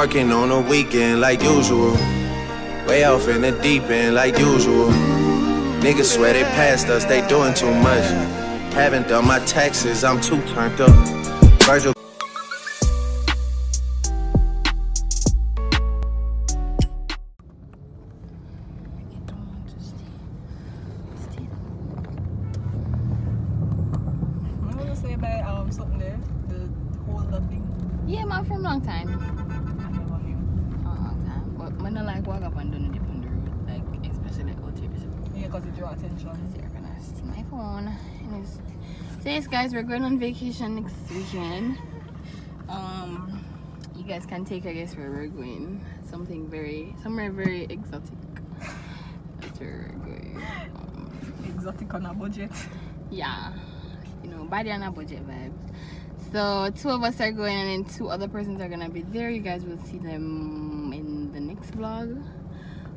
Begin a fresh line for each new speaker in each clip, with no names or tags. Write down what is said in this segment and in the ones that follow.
Working on a weekend like usual. Way off in the deep end like usual. Niggas swear they passed us, they doing too much. Haven't done my taxes, I'm too turned up. Virgil.
We're going on vacation next weekend. Um, you guys can take a guess where we're going. Something very, somewhere very exotic. That's where we're going. Um,
Exotic on a budget.
yeah, you know, body on a budget vibes. So two of us are going, and then two other persons are gonna be there. You guys will see them in the next vlog.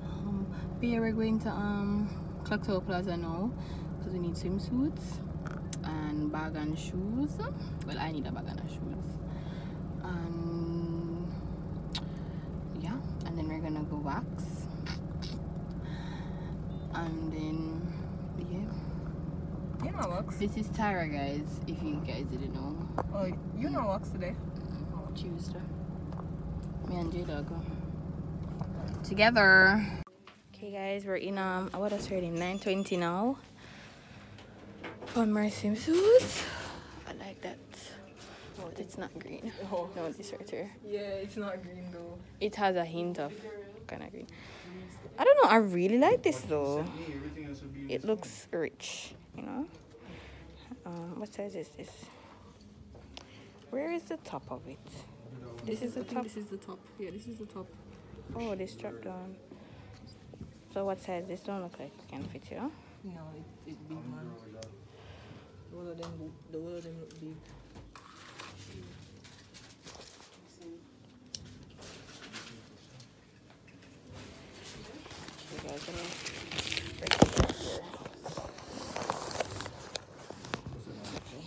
Um, but yeah, we're going to um Clock Tower Plaza now because we need swimsuits and bag and shoes. Well, I need a bag and a shoes. And yeah, and then we're gonna go wax. And then yeah.
You know works.
This is Tara, guys. If you guys didn't know,
Oh, you know works today.
oh, Tuesday. Me and Jada go together. Okay, guys, we're in um. What is already 9:20 now. On my swimsuits. I like that. Oh, it's not green.
Oh.
No, this right here.
Yeah, it's not green though.
It has a hint of kind of green. I don't know. I really like this though. It looks rich, you know. Um, what size is this? Where is the top of it? This is the top.
This is the top. Yeah, this is the top.
Oh, they strapped down. So what size? This don't look like it can fit you.
No, it, it's big man. The of them, whole of them look big.
You guys, let me break it down here. Okay.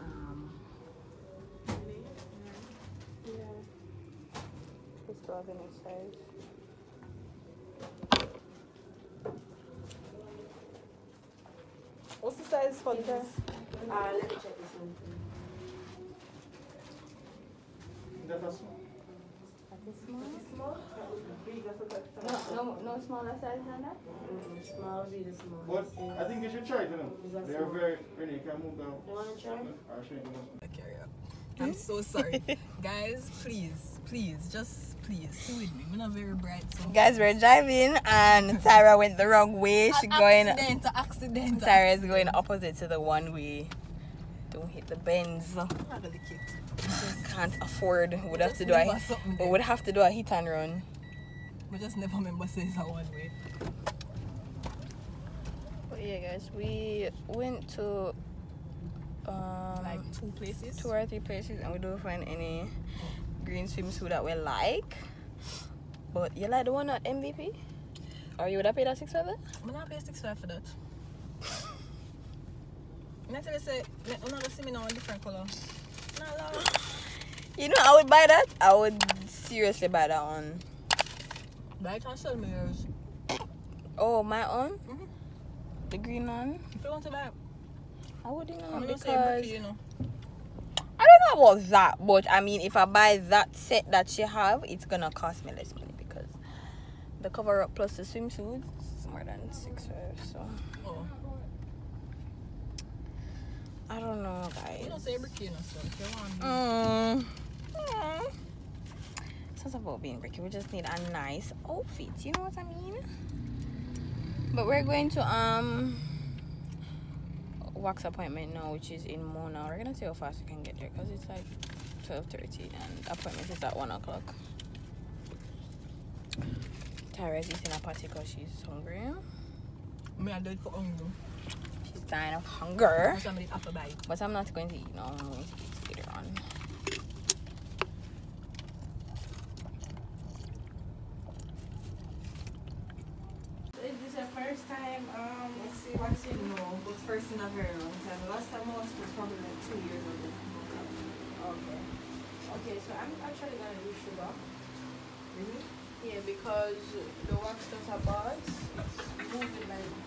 Um, this still have any size.
What's the size for this?
Uh, let me check this one.
That is small.
Small? That would be big. That's what I
No, no, no smaller size than that.
Mm, Small, really small.
But
Yes.
I think you should try it, you know.
Is that
They're
small?
very, Renee, can you move down?
You wanna try?
I'll show you the one.
I carry up. I'm so sorry. Guys, please, please, just please, with me. I'm not very bright. So
Guys, we're driving and Tyra went the wrong way. She going.
accident, accident.
Tyra is going opposite to the one way. Don't hit the bends.
I'm not gonna lick it.
Can't afford. Would have to do a. We would have to do a hit and run.
We just never remember say it's a one way.
But yeah, guys, we went to um,
Like two places.
two or three places and we don't find any green swimsuit that we like. But you like the one at MVP? Or you would have paid that six for that?
I'm not pay six five for that. Not to say, I'm not see me now in different color. Nah, nah.
You know, I would buy that. I would seriously buy that one.
Buy it and sell me yours.
Oh, my own?
Mhm.
The green one?
If you want to buy it,
I wouldn't know because
you know.
I don't know about that, but I mean, if I buy that set that she have, it's gonna cost me less money because the cover up plus the swimsuit is more than six five. So
Oh,
I don't know, guys.
don't say Brookie, you know, so if you want
Mm. Mm. It's not about being bricky. We just need a nice outfit. You know what I mean? But we're going to um wax appointment now, which is in Mona. We're gonna see how fast we can get there because it's like twelve thirty and appointment is at one o'clock. Tyra's eating a party because she's hungry.
me, I do for hunger.
She's dying of hunger.
Or somebody have to.
But I'm not going to eat now. I'm going to eat later on.
Is this your first time um watching?
No, but first in a very long time. The last time I was was probably like two years ago.
Okay. Okay, so I'm actually gonna do sugar.
Really?
Yeah, because the wax that I bought, it's moving like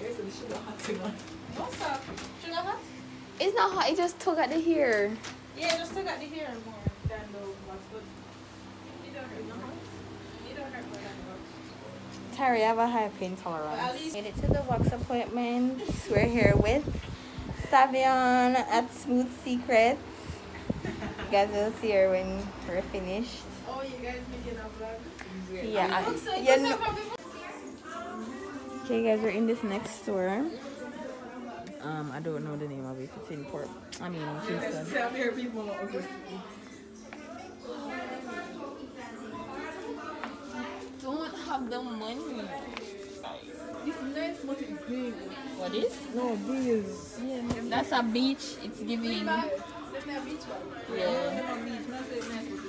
Here's the sugar hot thing on.
What's up? Sugar hot?
It's not hot. It just tug at the hair.
Yeah, it just take out the hair more than the wax, but it don't hurt. No? It don't hurt more than the wax.
Terry, I have a high pain tolerance. Made it to the wax appointment. We're here with Savion at Smooth Secrets. You guys will see her when we're finished.
Oh, you guys making a vlog?
Yeah. I-
So
yeah, no-
said from before-
Okay, guys, we're in this next store. Um, I don't know the name of it. It's in Port. I mean, Kingston.
Tell me people okay.
Don't have the money.
It's nice, but it's big.
What is?
No, this.
Yeah, that's a beach. It's giving.
Let me a beach bag.
Yeah.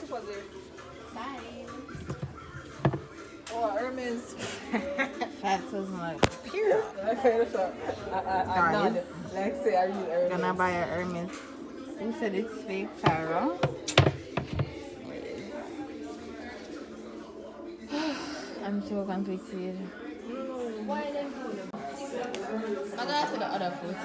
Tip was there? Oh, Hermes.
Five thousand like pure.
I feel so. I, I, I
Guys.
Like say I read Hermes.
Gonna buy a Hermes. Who said it's fake Taro? I'm so conflicted.
Why them
I'm gonna to the other foot.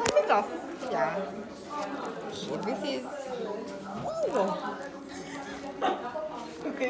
Let me just, yeah. This is. Ooh.
Okay, lah. How much are the shoes?
In the bag.
No,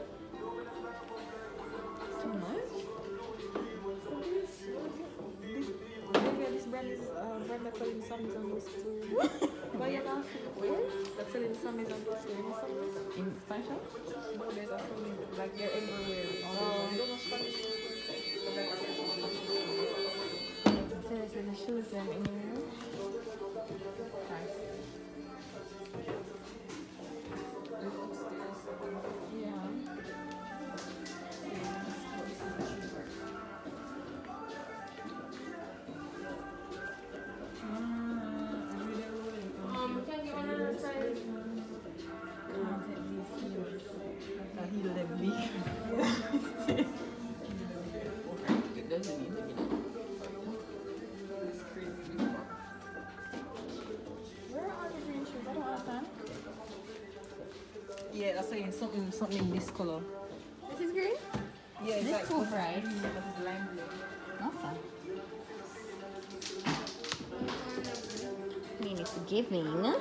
In fashion?
No, there's a like they're everywhere. Don't know Spanish. But they're
So this is the shoes then in here.
Something in this color.
This is green?
Yeah, it's
This
like
too bright.
But it's lime blue.
Nothing. I mean, it's giving.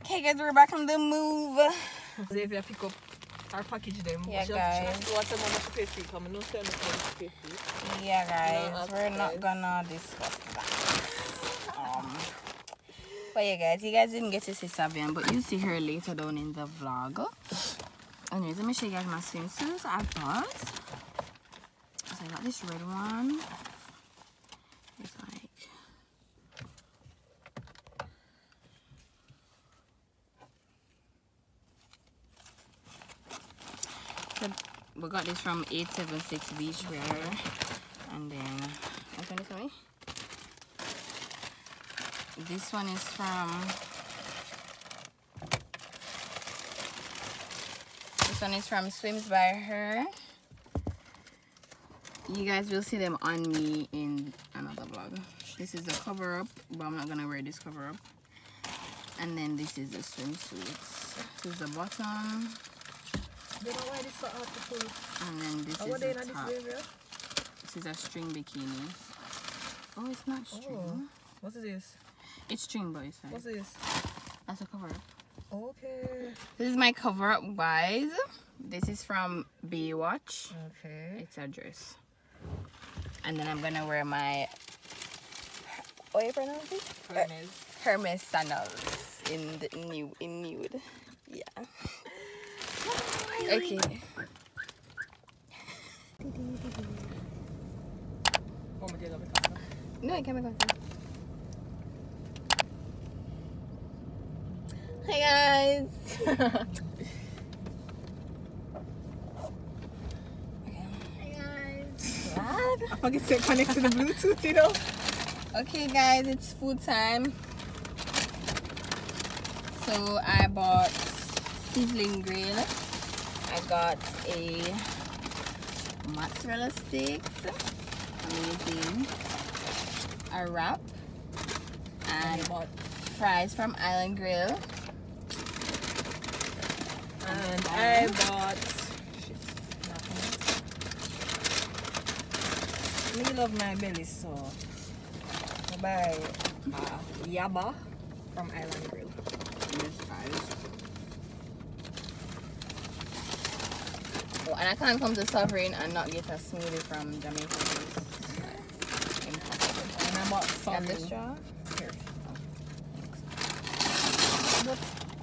Okay, guys, we're back on the move.
Xavier pick up our package them.
Yeah,
She
guys.
Have, she wants them how much to pay free. Come, no say how much to pay.
Yeah, guys,
that's
we're not gonna discuss that. But yeah, guys, you guys didn't get to see Savian, but you'll see her later down in the vlog. Anyways, let me show you guys my swimsuits I bought. So I got this red one. It's like we got this from 876 Beachwear. And then, which one is for me? This one is from. This one is from Swims by Her. You guys will see them on me in another vlog. This is the cover up, but I'm not gonna wear this cover up. And then this is the swimsuit. This is the bottom,
They know why this so hard to pull.
and then this
How
is the
in this
top. This is a string bikini. Oh, it's not oh. string.
Oh. What is this?
It's string, but it's
What's this?
that's a cover up.
Okay.
This is my cover up, guys. This is from Baywatch.
Okay.
It's a dress. And then I'm gonna wear my what you pronounce it?
Hermes.
Hermes sandals in the new in nude. Yeah. Okay.
Oh, my dear, love it.
No, I can't make myself. Hi guys.
I forget to connect to the Bluetooth, you know.
Okay guys, it's food time. So I bought sizzling grill. I got a mozzarella sticks. Amazing. A wrap. And I bought fries from Island Grill.
And I bought. Me love my belly so. I buy uh, yaba from Island Grill.
Oh, and I can't come to Sovereign and not get a smoothie from Jamaica. Impossible.
And I bought
Got the
some.
straw?
Here. But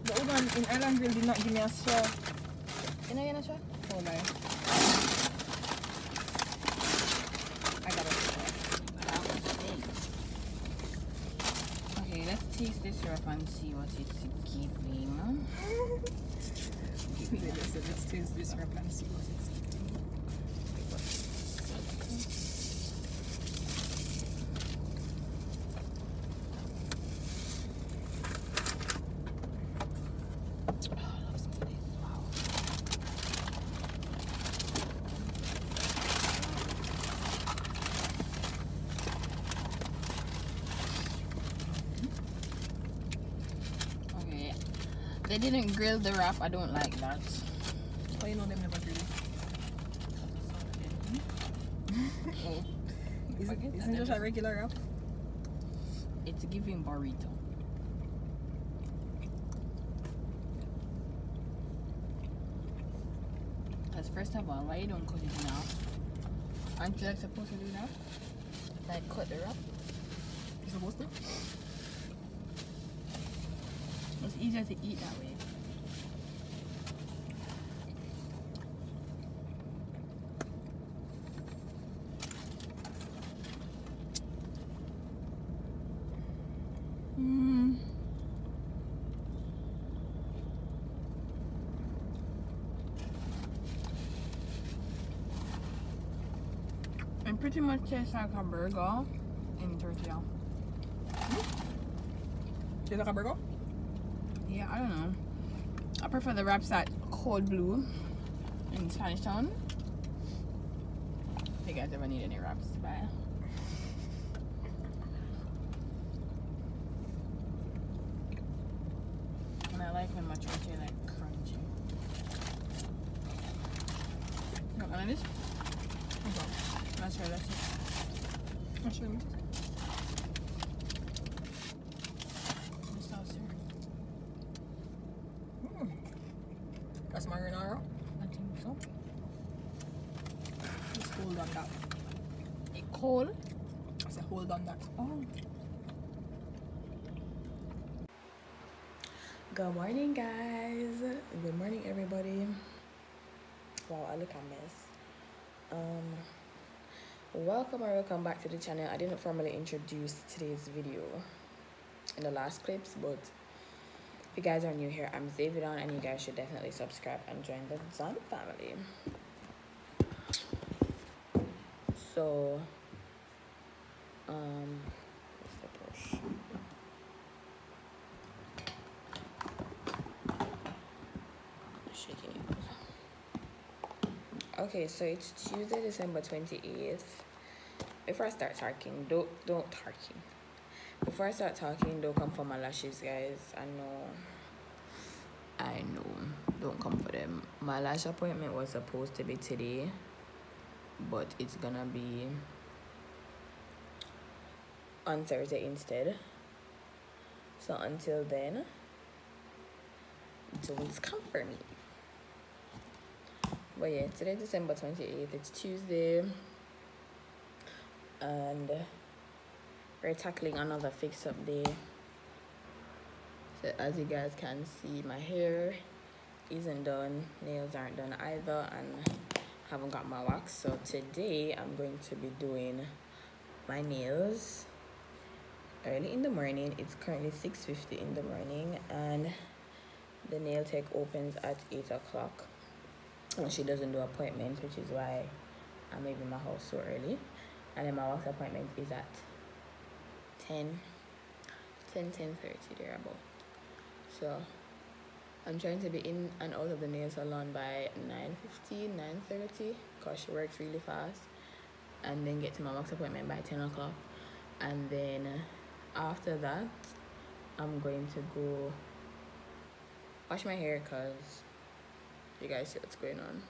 the old one in Grill did not give me a straw.
You know, you know, straw?
Hold on. I got a straw.
Okay, let's taste this syrup and see what it's giving.
Let's taste this syrup and see what it's
Okay. They didn't grill the wrap. I don't like that.
Oh, you know them never grill. oh. Isn't, isn't just a regular wrap?
It's giving burrito. Because first of all, why you don't cut it now? Aren't you like supposed to do that? Like cut the wrap?
You supposed to?
Easier to eat that way. Mm. It pretty much tastes like a burger in tortilla.
Is that a burger?
Yeah, I don't know. I prefer the wraps at Cold Blue in Spanish Town. If you guys ever need any wraps to buy. And I like my tortilla like crunchy. One of this? That's right, that's it. It's not sir.
Mm. That's marinara.
I think so.
Just hold on that.
It cold?
I said hold on that.
Oh.
Good morning, guys. Good morning, everybody. Wow, I look a mess. Um, welcome or welcome back to the channel. I didn't formally introduce today's video in the last clips, but you guys are new here, I'm Zavidon, and you guys should definitely subscribe and join the Zon family. So, um. Okay, so it's Tuesday, December 28th. Before I start talking, don't don't talking. Before I start talking, don't come for my lashes, guys. I know. I know. Don't come for them. My lash appointment was supposed to be today, but it's gonna be on Thursday instead. So until then, don't come for me.
but yeah today december 28th it's tuesday and we're tackling another fix up day. So as you guys can see my hair isn't done nails aren't done either and haven't got my wax. So today i'm going to be doing my nails early in the morning. It's currently 6:50 in the morning and the nail tech opens at 8 o'clock. And she doesn't do appointments which is why i'm leaving my house so early. And then my wax appointment is at 10 10 10 30 there about so i'm trying to be in and out of the nail salon by 9 15 9 30 because she works really fast and then get to my wax appointment by 10 o'clock. And then after that i'm going to go wash my hair because you guys see what's going on.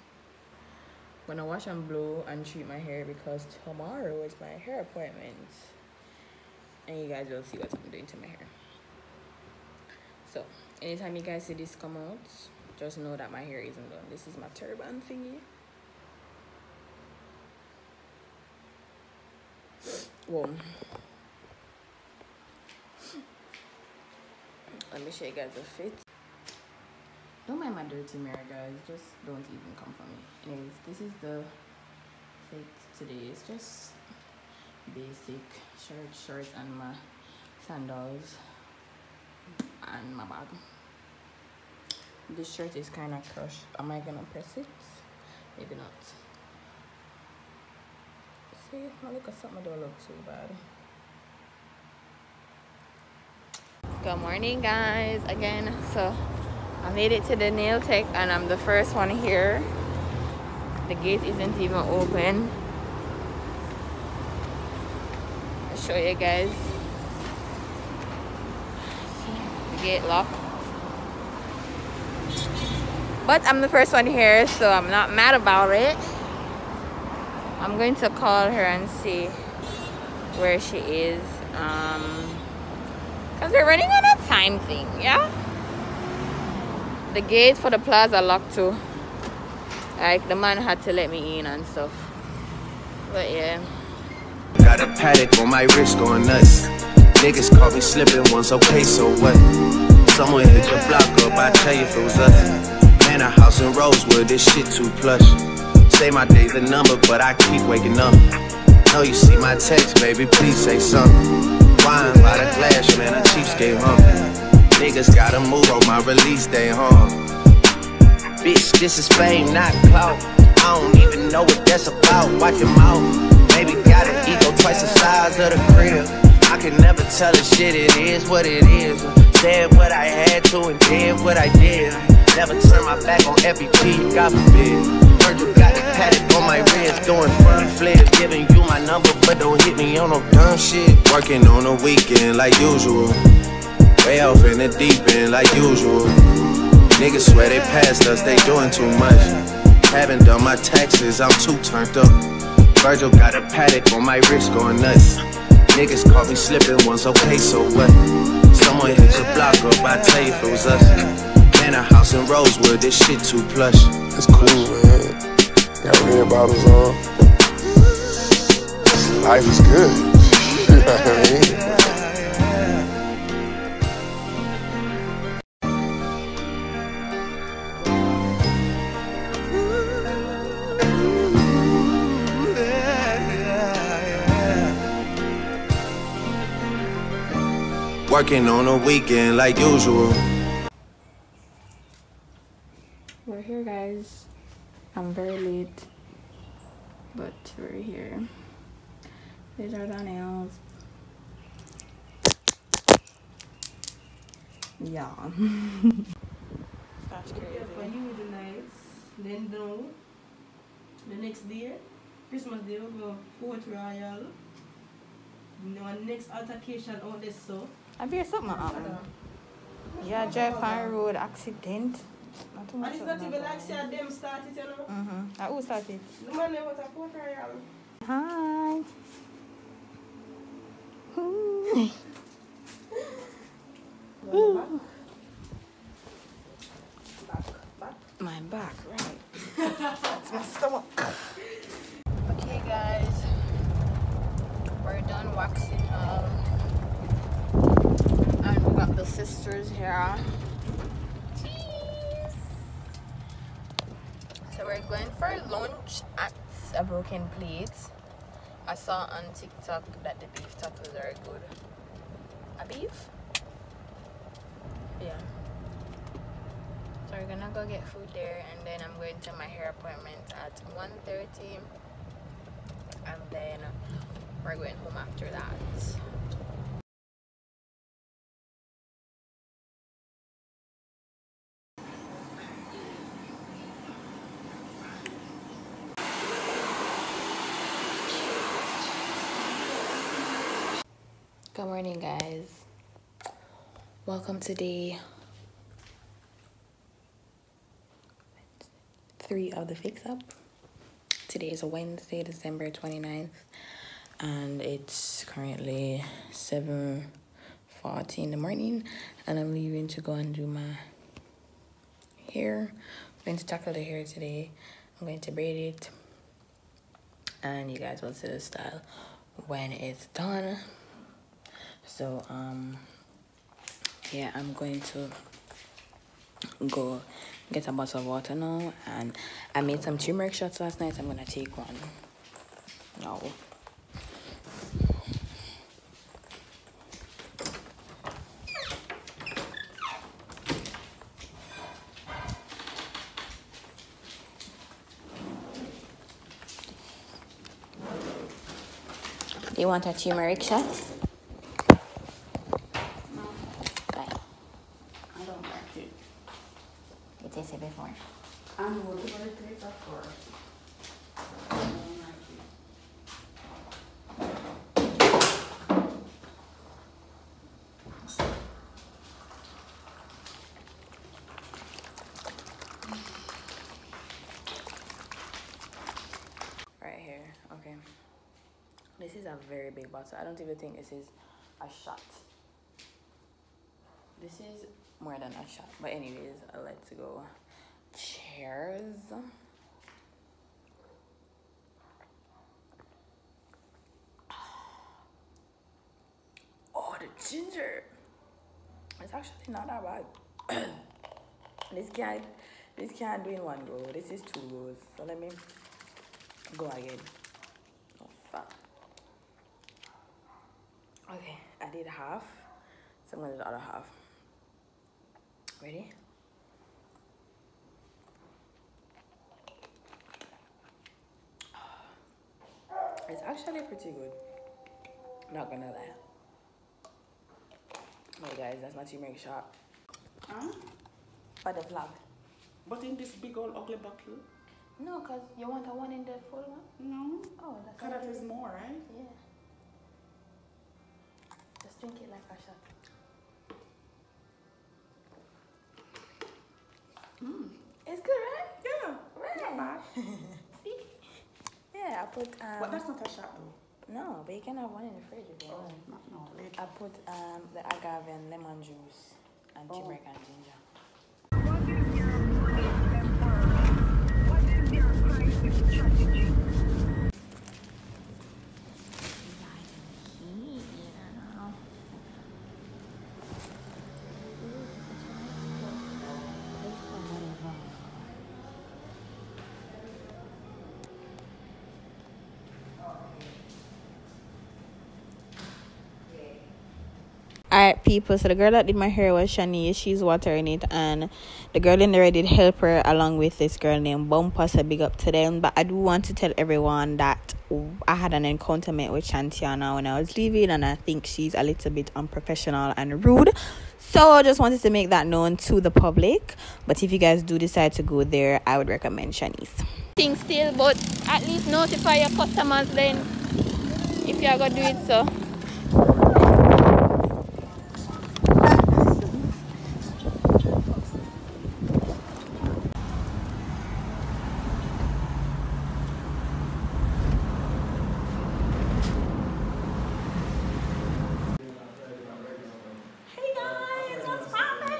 I'm gonna wash and blow and treat my hair because tomorrow is my hair appointment and you guys will see what i'm doing to my hair. So anytime you guys see this come out just know that my hair isn't done. This is my turban thingy. Whoa let me show you guys the fit. Don't mind my dirty mirror guys. Just don't even come for me. Anyways this is the fit today. It's just basic shirt shorts and my sandals and my bag. This shirt is kind of crushed. Am i gonna press it? Maybe not. See I look at something don't look too bad. Good morning guys again. So I made it to the nail tech and I'm the first one here. The gate isn't even open I'll show you guys. The gate locked. But I'm the first one here so I'm not mad about it. I'm going to call her and see where she is um because we're running on a time thing yeah? The gate for the plaza locked too. Like the man had to let me in and stuff. But yeah
Got a Patek on my wrist going nuts. Niggas caught me slipping once, okay, so what? Someone hit your block up, I tell you if it was us. Man, a house in Rosewood, this shit too plush. Say my day's a number, but I keep waking up. Know you see my text, baby, please say something. Wine by the glass, man, a cheapskate, huh? Niggas gotta move on my release day, huh? Bitch, this is fame, not clout. I don't even know what that's about. Watch your mouth. Maybe got an ego twice the size of the crib. I can never tell a shit, it is what it is. Said what I had to and did what I did. Never turn my back on FBP, God forbid. Heard you got the Patek on my wrist, doing front flips. Giving you my number, but don't hit me on no dumb shit. Working on a weekend like usual. Way off in the deep end like usual. Niggas swear they passed us, they doing too much. Haven't done my taxes, I'm too turned up. Virgil got a Patek on my wrist going nuts. Niggas caught me slipping once, okay, so what? Someone hit your block up, I tell you if it was us. Man, a house in Rosewood, this shit too plush.
It's cool, man. Got red bottles on. Life is good. you know what I mean?
Working on a weekend like usual.
We're here, guys. I'm very late, but we're here. These are the nails. Yeah. That's
For
crazy.
you the nights, then no. The next day, Christmas Day, we go Port Royal. You know, next altercation out there, so.
I hear something arm. Yeah, drive Pine road, accident. Not
and it's not even like say them started, you know.
Mm-hmm. Uh, who started?
The man they was a poker
Hi. Ooh. Ooh. Back, back. My back, right. it's my stomach. Okay guys.
We're done waxing now waitress here. Cheese. So we're going for lunch at a broken plate. I saw on TikTok that the beef tacos are good. A beef? Yeah. So we're gonna go get food there and then I'm going to my hair appointment at 1.30 and then we're going home after that. Good morning, guys. Welcome to day three of the fix up. Today is a Wednesday, December 29th, and it's currently 7.40 in the morning, and I'm leaving to go and do my hair. I'm going to tackle the hair today. I'm going to braid it, and you guys will see the style when it's done. So, um, yeah, I'm going to go get a bottle of water now and I made some turmeric shots last night. I'm gonna take one now. Do you want a turmeric shot? Bye.
I don't like it.
You tasted before.
I know what it tastes like for. I don't like it.
Right here. Okay. This is a very big bottle. I don't even think this is a shot. This is more than a shot. But anyways, let's go. Cheers. Oh, the ginger. It's actually not that bad. this can't this can't do in one go. This is two goes. So let me go again. Oh fuck. Okay, I did half. So I'm gonna do the other half. Ready? It's actually pretty good. Not gonna lie. Oh guys, that's my turmeric shot.
Huh?
For the vlog.
But in this big old ugly bottle?
No, cause you want a one in the full one?
No.
Oh, that's
Because that is more, right?
Yeah. Just drink it like a shot.
Mm.
It's good, right?
Yeah.
Right.
Not bad.
See? Yeah, I put um.
but that's not a shot though.
no, but you can have one in the fridge if you
Oh,
want.
not no. Later.
I put um the agave and lemon juice and
Oh.
turmeric and ginger. People. So the girl that did my hair was Shani. She's watering it, and the girl in there did help her along with this girl named Bumper. So big up to them. But I do want to tell everyone that I had an encounter with Shantiana when I was leaving, and I think she's a little bit unprofessional and rude. So I just wanted to make that known to the public. But if you guys do decide to go there, I would recommend Shanice. Thing still, but at least notify your customers then if you are gonna do it. So.
Hey guys, what's poppin'?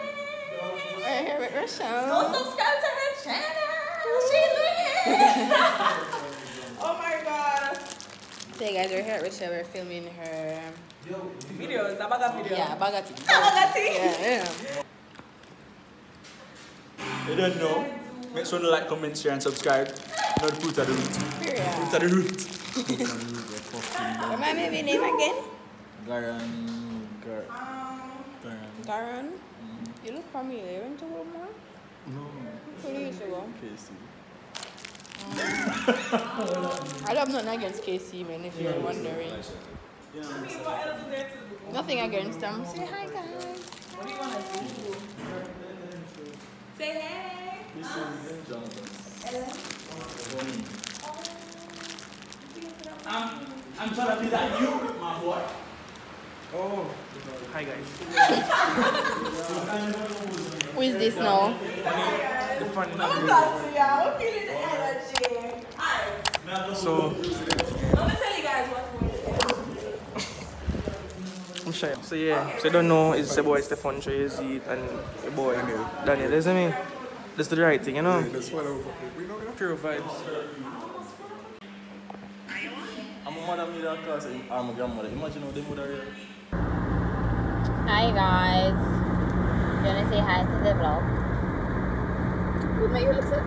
We're here with Rochelle.
Go subscribe to her channel. She's lit. oh my god.
So you guys, we're here at Rachel. We're filming her.
Videos, a bag of videos.
Yeah, bagati.
Bagati.
Yeah, yeah.
You don't know? Make sure to like, comment, share, and subscribe. Not the fruit of the root.
Period.
Fruit of the root.
Remind me of your name again.
Um, Garan. Gar. Garan.
Garan. You look familiar. You went to Wilmore?
No.
Who do you used to?
KC.
I don't have nothing against KC, man, if you're wondering. Nothing against them. Say hi, guys.
What do you want to do? Say hey.
This is Jonathan. I'm, um, I'm trying to be that you, my boy.
Oh, hi guys.
Who is this now?
The fun.
Talk to y'all. We're feeling the energy.
So,
I'm gonna tell you guys what's.
I'm shy. So yeah, so you don't know, it's the boy Stefan Tracy and your boy Daniel. Listen me. Let's do the right thing, you know? Pure vibes.
I'm a mother middle class and I'm a grandmother. Imagine how they would have
Hi, guys. You wanna say hi to the vlog? What make you look so?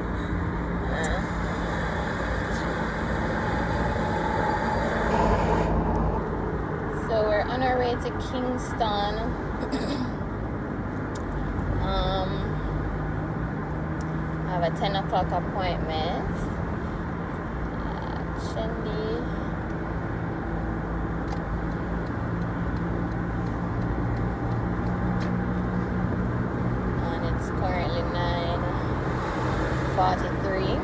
So we're on our way to Kingston. um, I have a 10 o'clock appointment. at Shendy. and it's currently 9.43.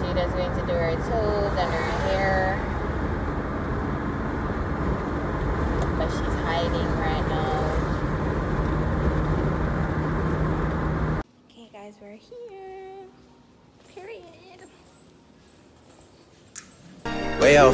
Jada's going to do her toes and her hair. But she's hiding right now. Okay guys, we're here. Period.
Way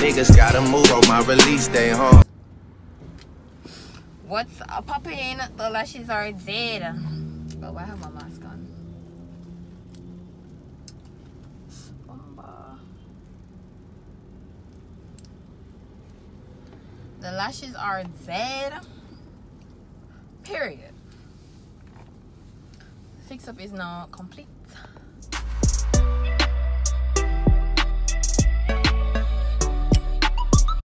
Niggas gotta move on my release day, huh?
What's popping? The lashes are dead. Oh, I have my mask on. The lashes are dead. Period. Fix up is now complete.